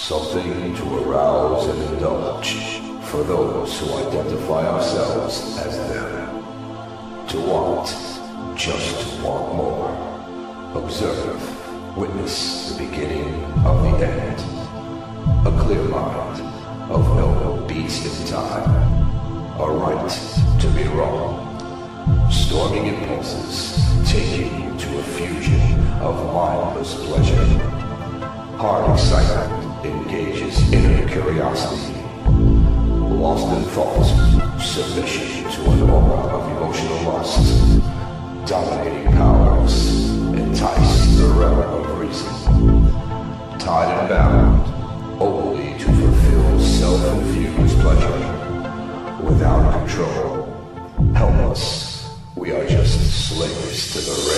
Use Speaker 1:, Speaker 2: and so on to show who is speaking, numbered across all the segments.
Speaker 1: Something to arouse and indulge for those who identify ourselves as them. To want, just to want more. Observe, witness the beginning of the end. A clear mind of no beast in time. A right to be wrong. Storming impulses taking you to a fusion of mindless pleasure. Hard excitement engages inner curiosity. Lost in thought, submission to an aura of emotional lust. Dominating powers entice the realm of reason. Tied and bound, only to fulfill self-infused pleasure. Without control, helpless, we are just slaves to the rave.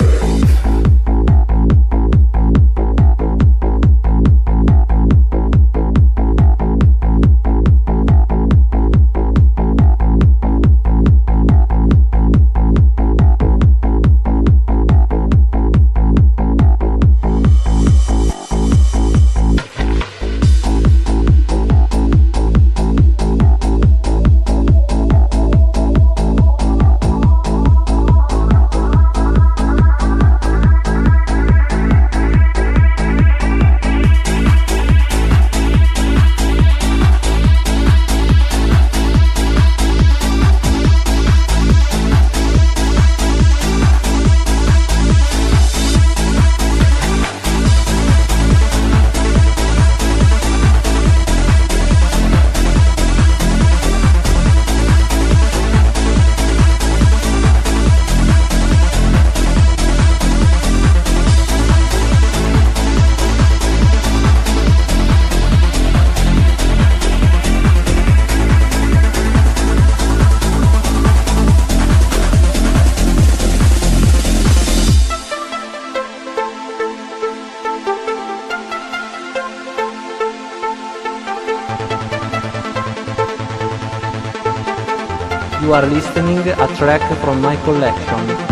Speaker 2: You are listening a track from my collection.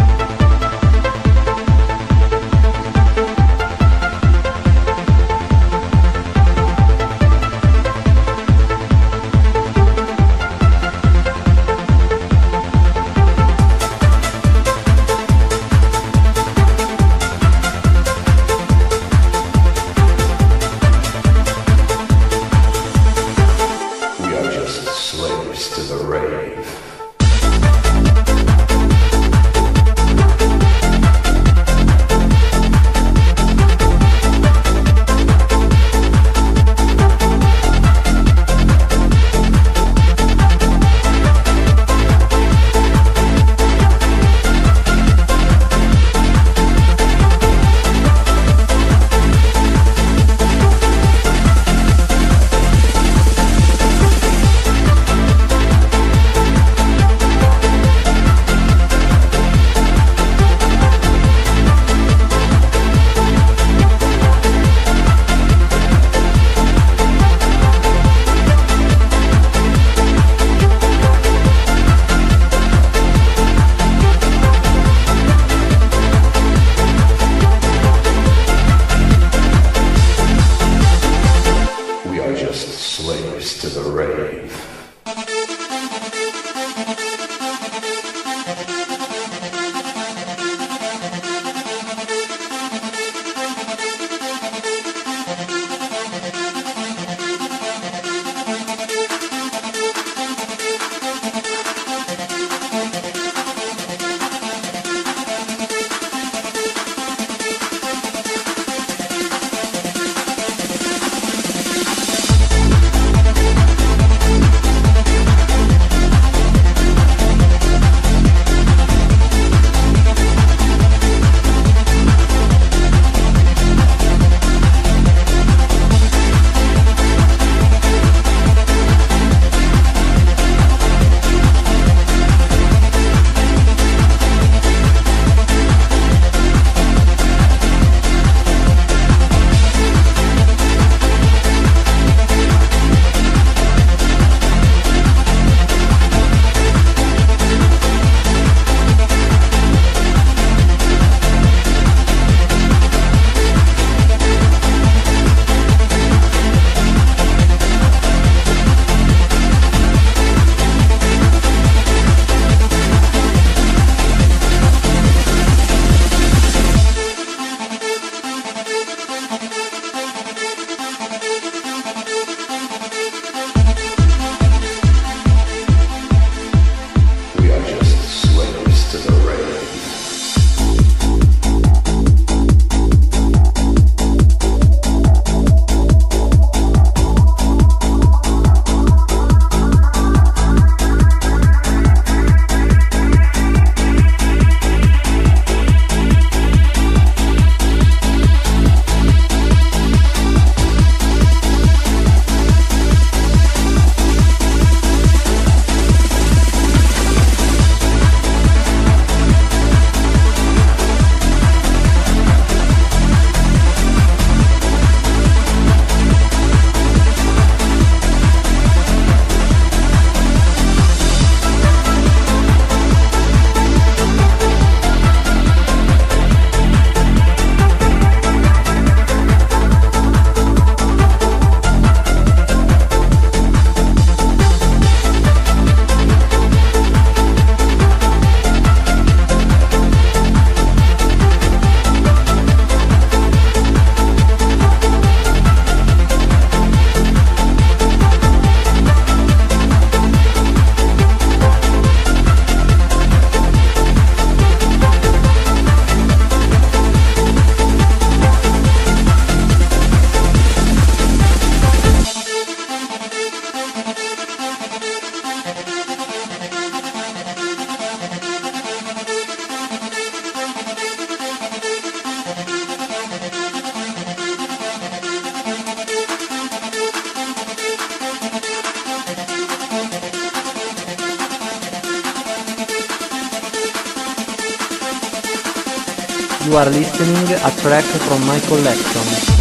Speaker 2: You are listening a track from my collection.